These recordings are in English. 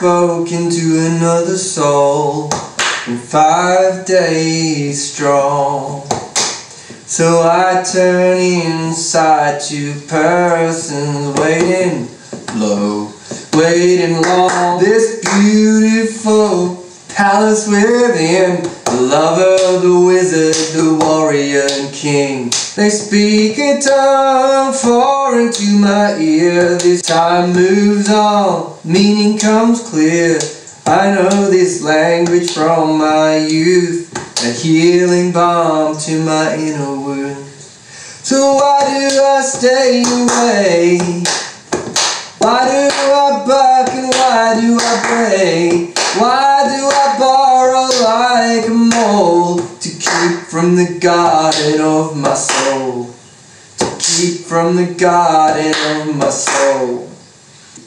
spoken to another soul in five days strong. So I turn inside to persons waiting low, waiting long. This beautiful palace within, the lover, the wizard, the warrior and king. They speak a tongue foreign to my ear. This time moves on, meaning comes clear. I know this language from my youth, a healing balm to my inner wounds. So why do I stay away? Why do I bark and why do I pray? Why do I borrow like a mole to keep from the garden of my soul? Keep from the garden of my soul.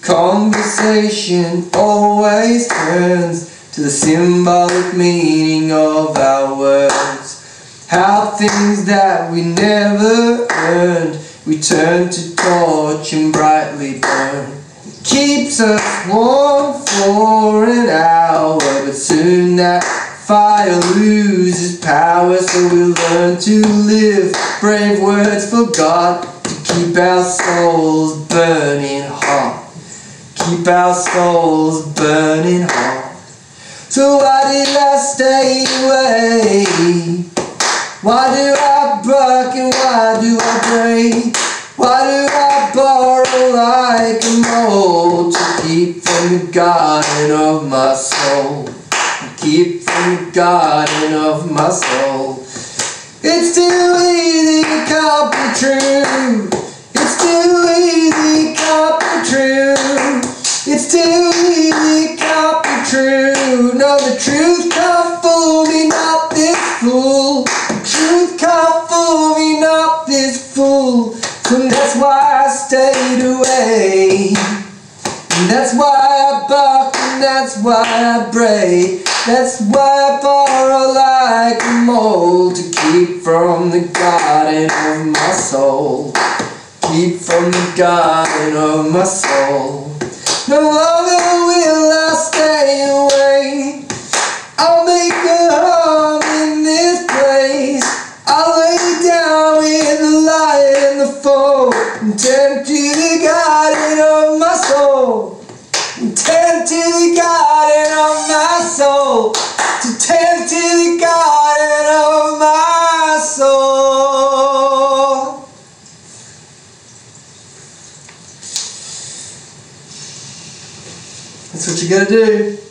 Conversation always turns to the symbolic meaning of our words. How things that we never earned we turn to torch and brightly burn. It keeps us warm for an hour, but soon that fire loses power, so we learn to live brave words for God to keep our souls burning hot. Keep our souls burning hot. So why did I stay away? Why do I bark and why do I break? Why do I borrow like a mole to keep from the garden of my soul? Keep the garden of my soul. It's too easy to can't be true. It's too easy, can't be true. It's too easy, can't be true. No, the truth can't fool me, not this fool. The truth can't fool me, not this fool. And that's why I stayed away. That's why I bark, and that's why I bray. That's why I borrow like a mole to keep from the garden of my soul. Keep from the garden of my soul. No longer will I stay away. I'll make a home in this place. I'll lay down with the light and the foe and tend to the garden of my soul. To the garden of my soul. To tend to the garden of my soul. That's what you gotta do.